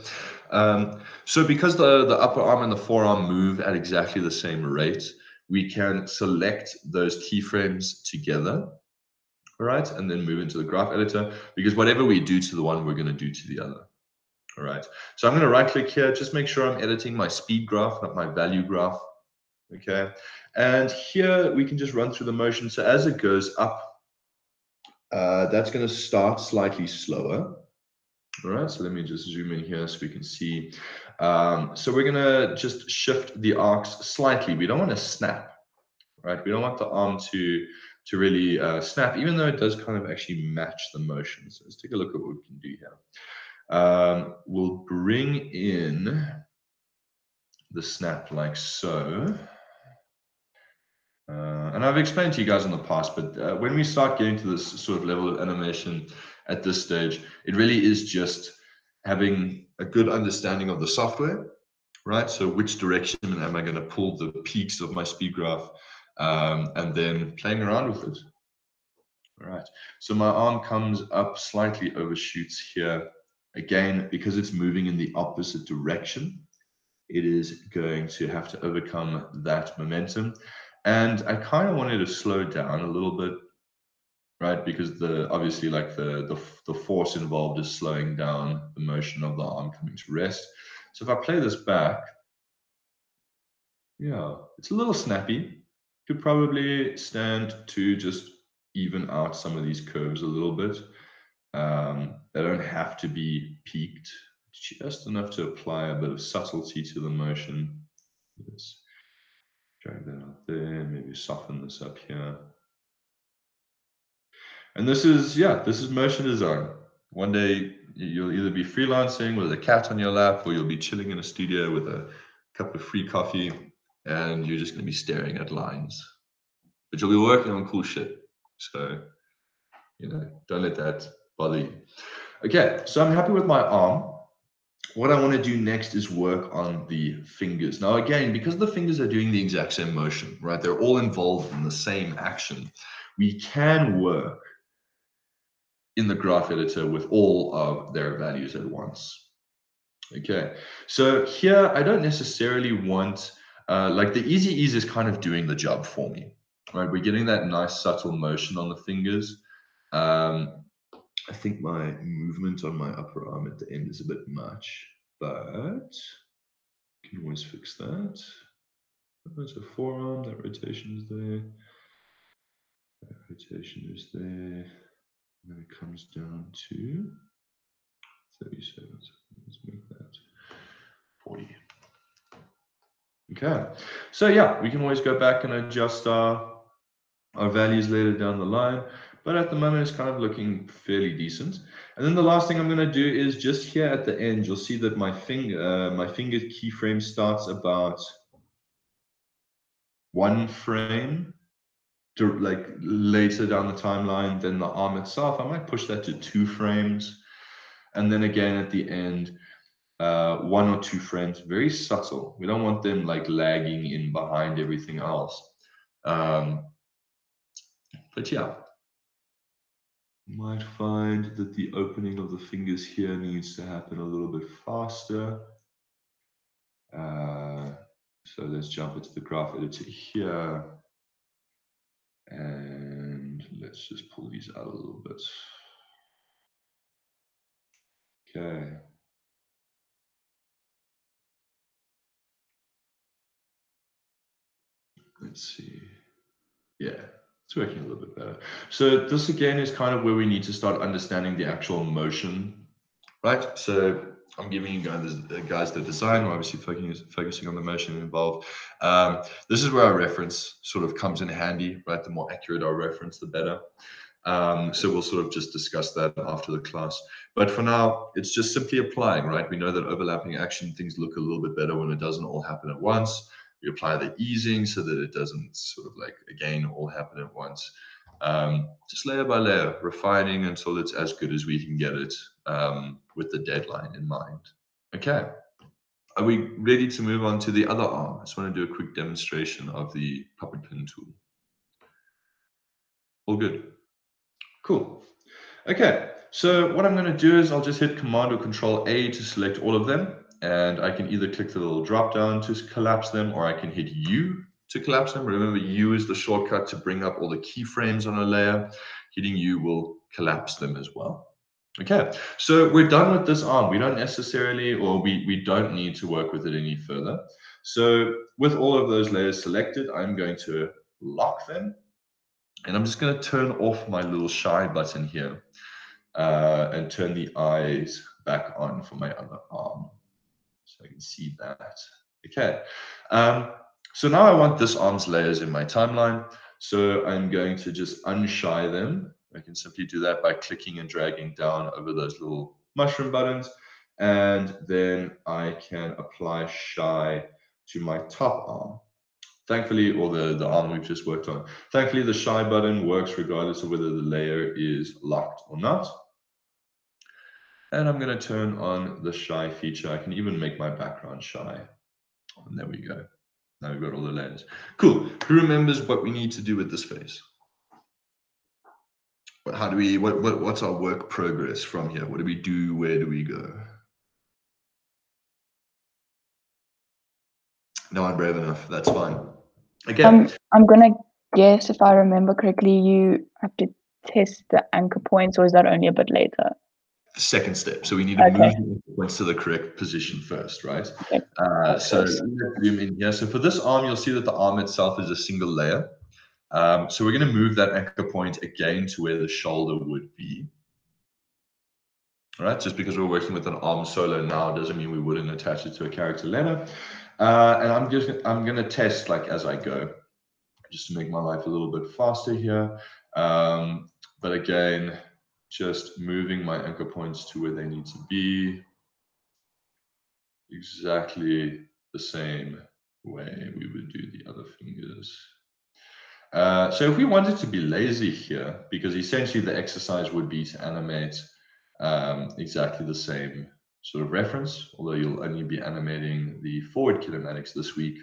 Speaker 1: Um, so because the, the upper arm and the forearm move at exactly the same rate, we can select those keyframes together, all right, and then move into the graph editor because whatever we do to the one, we're going to do to the other. All right, so I'm going to right click here, just make sure I'm editing my speed graph, not my value graph. Okay, and here we can just run through the motion. So as it goes up, uh, that's going to start slightly slower. All right, so let me just zoom in here so we can see. Um, so we're going to just shift the arcs slightly. We don't want to snap, right? We don't want the arm to to really uh, snap, even though it does kind of actually match the motion. So let's take a look at what we can do here. Um, we'll bring in the snap like so. Uh, and I've explained to you guys in the past, but uh, when we start getting to this sort of level of animation at this stage, it really is just having a good understanding of the software, right? So which direction am I going to pull the peaks of my speed graph um, and then playing around with it. All right, so my arm comes up slightly overshoots here. Again, because it's moving in the opposite direction, it is going to have to overcome that momentum. And I kind of wanted to slow down a little bit, right? Because the obviously like the, the the force involved is slowing down the motion of the arm coming to rest. So if I play this back, yeah, it's a little snappy, could probably stand to just even out some of these curves a little bit. Um, they don't have to be peaked, just enough to apply a bit of subtlety to the motion. Let's drag that out there, maybe soften this up here. And this is, yeah, this is motion design. One day you'll either be freelancing with a cat on your lap or you'll be chilling in a studio with a cup of free coffee and you're just going to be staring at lines. But you'll be working on cool shit. So, you know, don't let that bother you. Okay, so I'm happy with my arm. What I want to do next is work on the fingers. Now, again, because the fingers are doing the exact same motion, right? They're all involved in the same action. We can work in the graph editor with all of their values at once. Okay, so here I don't necessarily want, uh, like the easy ease is kind of doing the job for me, right? We're getting that nice subtle motion on the fingers. Um, I think my movement on my upper arm at the end is a bit much, but can always fix that. There's a forearm, that rotation is there. That rotation is there. And then it comes down to 37. Let's make that 40. Okay, so yeah, we can always go back and adjust our, our values later down the line. But at the moment, it's kind of looking fairly decent. And then the last thing I'm going to do is just here at the end, you'll see that my finger, uh, my finger keyframe starts about one frame to like later down the timeline than the arm itself. I might push that to two frames. And then again at the end, uh, one or two friends, very subtle. We don't want them like lagging in behind everything else. Um, but yeah, might find that the opening of the fingers here needs to happen a little bit faster. Uh, so let's jump into the graph editor here. And let's just pull these out a little bit. Okay. Let's see. Yeah, it's working a little bit better. So this again is kind of where we need to start understanding the actual motion, right? So I'm giving you guys, guys the design. We're obviously focusing, focusing on the motion involved. Um, this is where our reference sort of comes in handy, right? The more accurate our reference, the better. Um, so we'll sort of just discuss that after the class. But for now, it's just simply applying, right? We know that overlapping action, things look a little bit better when it doesn't all happen at once. We apply the easing so that it doesn't sort of like, again, all happen at once. Um, just layer by layer, refining until it's as good as we can get it um, with the deadline in mind. Okay, are we ready to move on to the other arm? I just want to do a quick demonstration of the puppet pin tool. All good. Cool. Okay, so what I'm going to do is I'll just hit Command or Control A to select all of them. And I can either click the little drop down to collapse them, or I can hit U to collapse them. Remember, U is the shortcut to bring up all the keyframes on a layer. Hitting U will collapse them as well. Okay, so we're done with this arm. We don't necessarily, or we, we don't need to work with it any further. So with all of those layers selected, I'm going to lock them. And I'm just going to turn off my little shy button here uh, and turn the eyes back on for my other arm. I can see that. Okay. Um, so now I want this arm's layers in my timeline. So I'm going to just unshy them I can simply do that by clicking and dragging down over those little mushroom buttons. And then I can apply shy to my top arm. Thankfully, or the, the arm we've just worked on. Thankfully, the shy button works regardless of whether the layer is locked or not. And I'm going to turn on the shy feature. I can even make my background shy. And there we go. Now we've got all the layers. Cool. Who remembers what we need to do with this face? But how do we what, what what's our work progress from here what do we do where do we go no i'm brave enough that's fine again
Speaker 4: um, i'm gonna guess if i remember correctly you have to test the anchor points or is that only a bit later
Speaker 1: second step. So we need to
Speaker 4: Okay.
Speaker 1: move the points to the correct position first, right?
Speaker 4: Okay.
Speaker 1: Uh, so zoom in here. So for this arm, you'll see that the arm itself is a single layer. Um, so we're going to move that anchor point again to where the shoulder would be. All right, just because we're working with an arm solo now doesn't mean we wouldn't attach it to a character letter. Uh, and I'm just I'm going to test like as I go, just to make my life a little bit faster here. Um, but again, just moving my anchor points to where they need to be. Exactly the same way we would do the other fingers. Uh, so if we wanted to be lazy here, because essentially the exercise would be to animate um, exactly the same sort of reference, although you'll only be animating the forward kinematics this week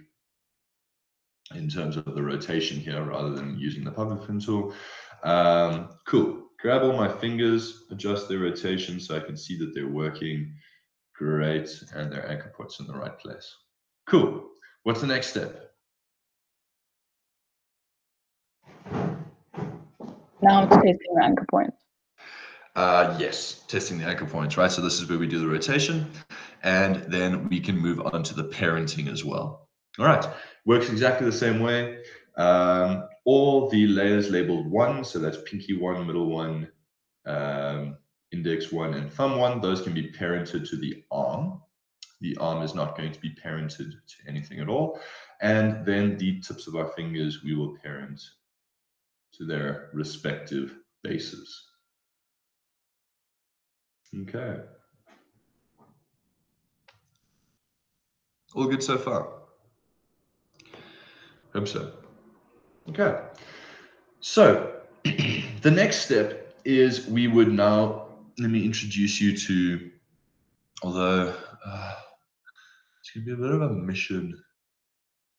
Speaker 1: in terms of the rotation here rather than using the puppet pin tool. Um, cool. Grab all my fingers, adjust their rotation so I can see that they're working great and their anchor points in the right place. Cool. What's the next step?
Speaker 4: Now it's testing the anchor point.
Speaker 1: Uh, yes, testing the anchor points, right? So this is where we do the rotation, and then we can move on to the parenting as well. All right, works exactly the same way. Um, all the layers labeled one, so that's pinky one, middle one, um, index one, and thumb one, those can be parented to the arm. The arm is not going to be parented to anything at all. And then the tips of our fingers, we will parent to their respective bases. Okay. All good so far? Hope so. Okay. So the next step is we would now, let me introduce you to, although uh, it's going to be a bit of a mission.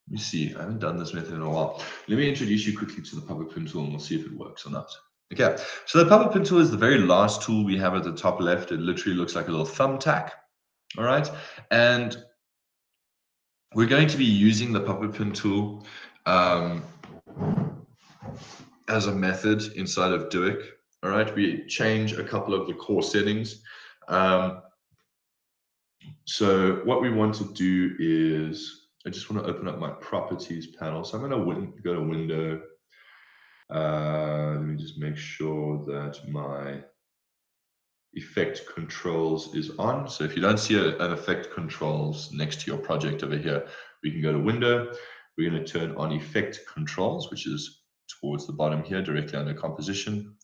Speaker 1: Let me see. I haven't done this method in a while. Let me introduce you quickly to the puppet pin tool and we'll see if it works or not. Okay, so the puppet pin tool is the very last tool we have at the top left. It literally looks like a little thumbtack. All right, and we're going to be using the puppet pin tool um, as a method inside of Duik. All right, we change a couple of the core settings. Um, so what we want to do is, I just want to open up my properties panel. So I'm going to go to Window. Uh, let me just make sure that my effect controls is on. So if you don't see a, an effect controls next to your project over here, we can go to Window. We're going to turn on effect controls, which is towards the bottom here, directly under composition.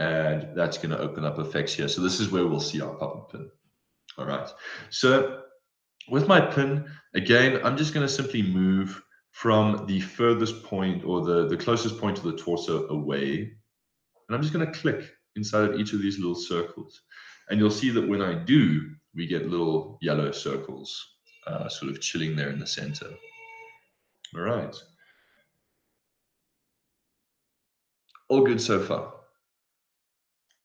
Speaker 1: And that's going to open up effects here. So this is where we'll see our puppet pin. All right. So with my pin, again, I'm just going to simply move from the furthest point or the, the closest point to the torso away. And I'm just going to click inside of each of these little circles. And you'll see that when I do, we get little yellow circles uh, sort of chilling there in the center. All right. All good so far.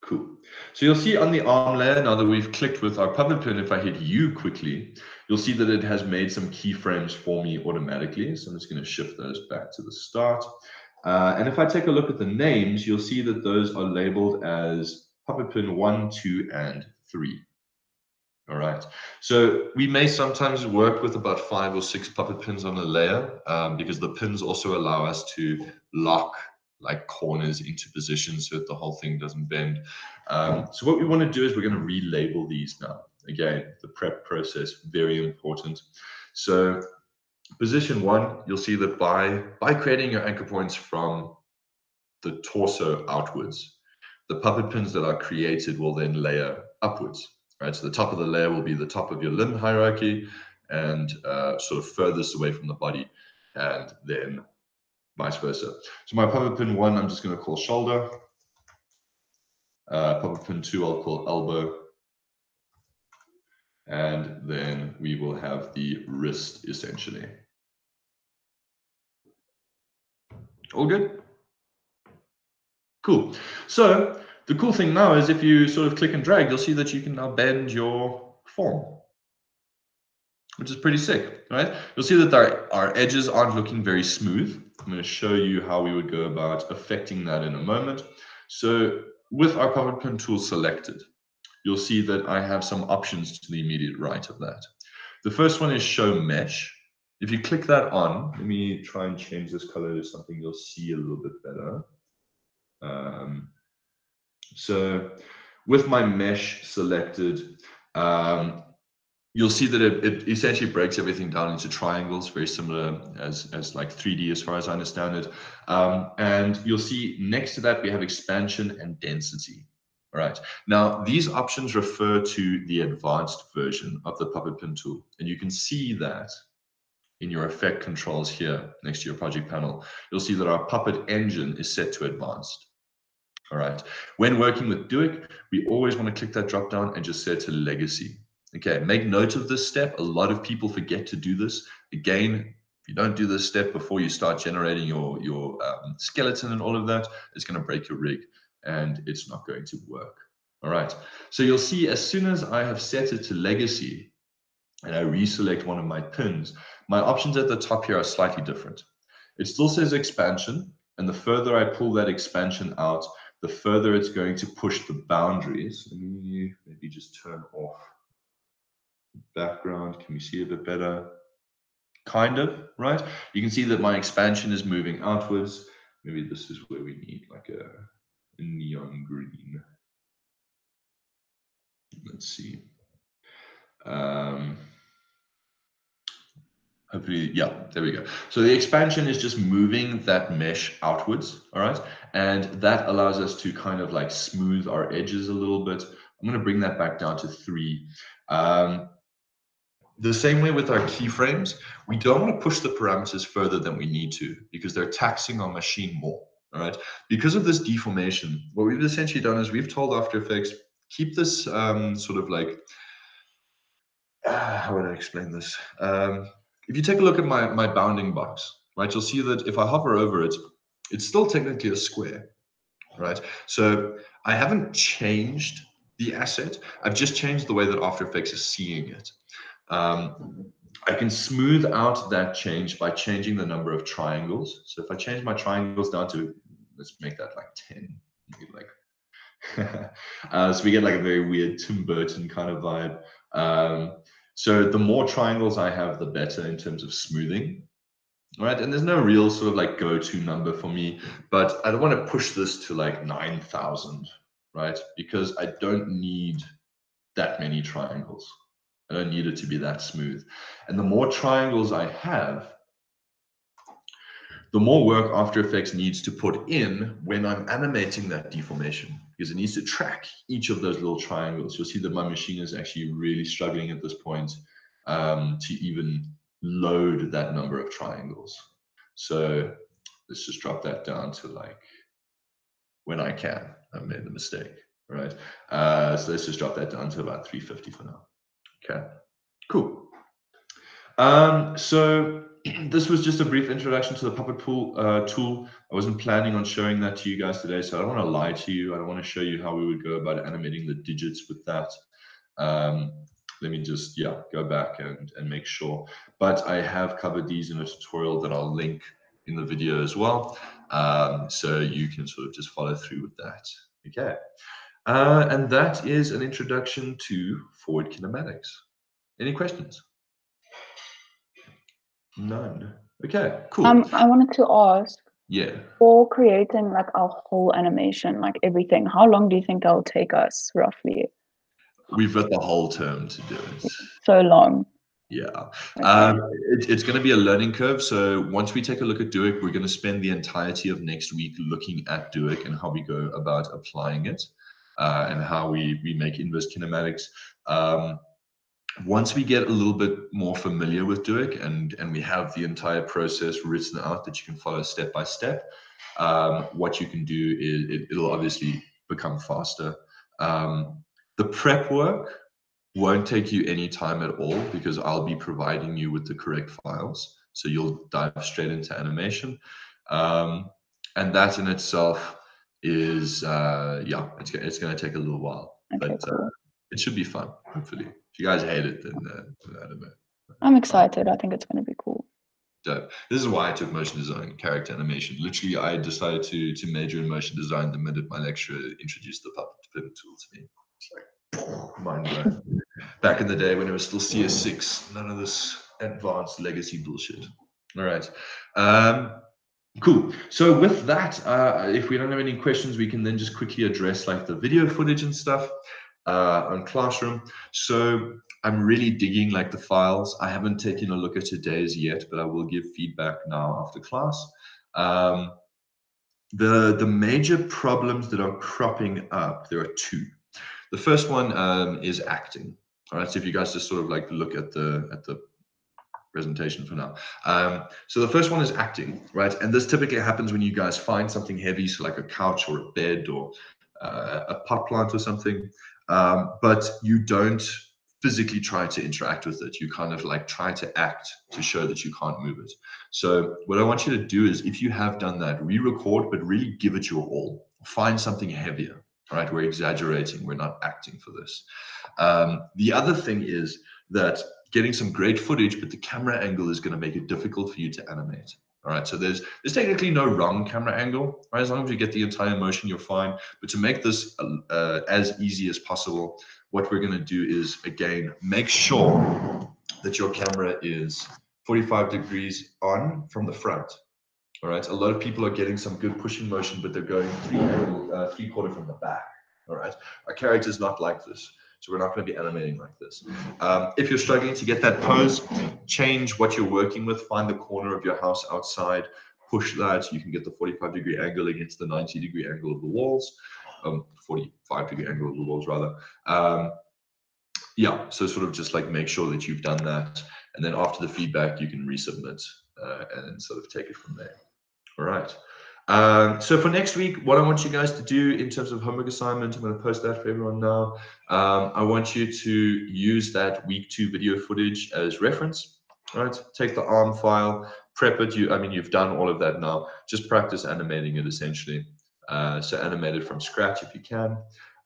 Speaker 1: Cool. So you'll see on the arm layer, now that we've clicked with our puppet pin, if I hit U quickly, you'll see that it has made some keyframes for me automatically. So I'm just going to shift those back to the start. Uh, and if I take a look at the names, you'll see that those are labeled as puppet pin one, two, and three. All right. So we may sometimes work with about five or six puppet pins on a layer um, because the pins also allow us to lock like corners into position so that the whole thing doesn't bend. Um, so what we want to do is we're going to relabel these now. Again, the prep process, very important. So position one, you'll see that by, by creating your anchor points from the torso outwards, the puppet pins that are created will then layer upwards, right? So the top of the layer will be the top of your limb hierarchy and uh, sort of furthest away from the body. And then vice versa. So my puppet pin one, I'm just going to call shoulder. Uh, puppet pin two, I'll call elbow. And then we will have the wrist essentially. All good? Cool. So the cool thing now is if you sort of click and drag, you'll see that you can now bend your form which is pretty sick, right? You'll see that our, our edges aren't looking very smooth. I'm going to show you how we would go about affecting that in a moment. So with our puppet pin tool selected, you'll see that I have some options to the immediate right of that. The first one is show mesh. If you click that on, let me try and change this color to something you'll see a little bit better. Um, so with my mesh selected, um, you'll see that it, it, essentially breaks everything down into triangles, very similar as, as like 3D as far as I understand it. Um, and you'll see next to that, we have expansion and density. All right. Now, these options refer to the advanced version of the Puppet Pin tool. And you can see that in your effect controls here next to your project panel. You'll see that our Puppet engine is set to advanced. All right. When working with Duik, we always want to click that drop down and just set to legacy. Okay, make note of this step. A lot of people forget to do this. Again, if you don't do this step before you start generating your, your um, skeleton and all of that, it's going to break your rig and it's not going to work. All right, so you'll see as soon as I have set it to legacy and I reselect one of my pins, my options at the top here are slightly different. It still says expansion, and the further I pull that expansion out, the further it's going to push the boundaries. Let me maybe just turn off background. Can we see a bit better? Kind of, right? You can see that my expansion is moving outwards. Maybe this is where we need like a, neon green. Let's see. Um, hopefully, yeah, there we go. So the expansion is just moving that mesh outwards, all right? And that allows us to kind of like smooth our edges a little bit. I'm gonna bring that back down to three. Um, the same way with our keyframes, we don't want to push the parameters further than we need to because they're taxing our machine more. All right. Because of this deformation, what we've essentially done is we've told After Effects keep this um, sort of like uh, how would I explain this? Um, if you take a look at my my bounding box, right, you'll see that if I hover over it, it's still technically a square, right? So I haven't changed the asset. I've just changed the way that After Effects is seeing it. Um, I can smooth out that change by changing the number of triangles. So if I change my triangles down to, let's make that like 10, like, uh, so we get like a very weird Tim Burton kind of vibe. Um, so the more triangles I have, the better in terms of smoothing. Right. and there's no real sort of like go-to number for me, but I don't want to push this to like 9,000, right? Because I don't need that many triangles. I don't need it to be that smooth. And the more triangles I have, the more work After Effects needs to put in when I'm animating that deformation because it needs to track each of those little triangles. You'll see that my machine is actually really struggling at this point um, to even load that number of triangles. So let's just drop that down to like when I can. I've made the mistake, right? Uh, so let's just drop that down to about 350 for now. Okay, cool. Um, so this was just a brief introduction to the Puppet Pool uh, tool. I wasn't planning on showing that to you guys today, so I don't want to lie to you. I don't want to show you how we would go about animating the digits with that. Um, let me just, yeah, go back and, and make sure. But I have covered these in a tutorial that I'll link in the video as well. Um, so you can sort of just follow through with that. Okay. Uh, and that is an introduction to forward kinematics. Any questions? None. Okay, cool.
Speaker 4: Um, I wanted to ask.
Speaker 1: Yeah.
Speaker 4: For creating like a whole animation, like everything, how long do you think that'll take us roughly?
Speaker 1: We've got the whole term to do it.
Speaker 4: So long.
Speaker 1: Yeah, okay. um, it, it's going to be a learning curve. So once we take a look at Duik, we're going to spend the entirety of next week looking at Duik and how we go about applying it uh, and how we, we make inverse kinematics. Um, once we get a little bit more familiar with Duik and, and we have the entire process written out that you can follow step by step, um, what you can do is it, it'll obviously become faster. Um, the prep work won't take you any time at all because I'll be providing you with the correct files. So you'll dive straight into animation. Um, and that in itself is uh, yeah, it's it's going to take a little while, okay, but cool. uh, it should be fun. Hopefully, if you guys hate it, then uh, I don't know.
Speaker 4: I'm excited. I think it's going to be cool.
Speaker 1: Dope. This is why I took motion design, character animation. Literally, I decided to to major in motion design the minute my lecturer introduced the puppet pivot tool to me. It's like mind blown. Back in the day when it was still CS6, none of this advanced legacy bullshit. All right. Um, cool. So with that, uh, if we don't have any questions, we can then just quickly address like the video footage and stuff uh, on Classroom. So I'm really digging like the files. I haven't taken a look at today's yet, but I will give feedback now after class. Um, the, the major problems that are cropping up, there are two. The first one um, is acting. All right, so if you guys just sort of like look at the at the presentation for now. Um, so the first one is acting, right? And this typically happens when you guys find something heavy, so like a couch or a bed or uh, a pot plant or something, um, but you don't physically try to interact with it. You kind of like try to act to show that you can't move it. So what I want you to do is if you have done that, re-record, but really give it your all. Find something heavier, right? We're exaggerating. We're not acting for this. Um, the other thing is that getting some great footage, but the camera angle is going to make it difficult for you to animate. All right, so there's there's technically no wrong camera angle, right? As long as you get the entire motion, you're fine. But to make this uh, as easy as possible, what we're going to do is again make sure that your camera is 45 degrees on from the front. All right, a lot of people are getting some good pushing motion, but they're going three uh, three quarter from the back. All right, our character is not like this. So we're not going to be animating like this. Um, if you're struggling to get that pose, change what you're working with. Find the corner of your house outside, push that. You can get the 45 degree angle against the 90 degree angle of the walls um, 45 degree angle of the walls rather. Um, yeah, so sort of just like make sure that you've done that. And then after the feedback, you can resubmit uh, and sort of take it from there. All right. Um, so for next week, what I want you guys to do in terms of homework assignment, I'm going to post that for everyone now. Um, I want you to use that week two video footage as reference. Right, take the ARM file, prep it. You, I mean, you've done all of that now. Just practice animating it essentially. Uh, so animate it from scratch if you can.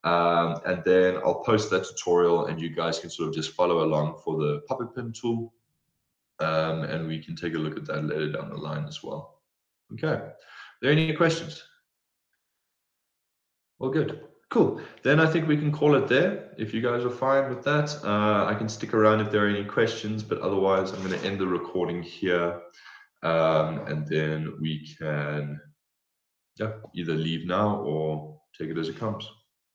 Speaker 1: Um, and then I'll post that tutorial and you guys can sort of just follow along for the puppet pin tool. Um, and we can take a look at that later down the line as well. Okay, there any questions? Well, good. Cool. Then I think we can call it there. If you guys are fine with that, uh, I can stick around if there are any questions, but otherwise I'm going to end the recording here. Um, and then we can yeah, either leave now or take it as it comes.